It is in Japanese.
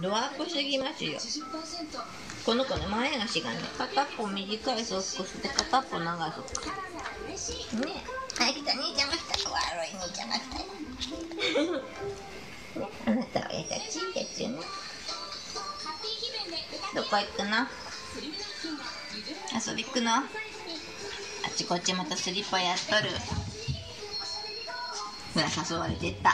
ドアップすぎますよ。この子の前足がね片っぽ短いソックスで片っぽ長いソックス。ねはい来た。兄ちゃんが来た。悪い兄ちゃんが来たよ。ねあなたは優しいですよね。どこ行くの？遊び行くの？あっちこっちまたスリッパやっとる。ほら誘われてった。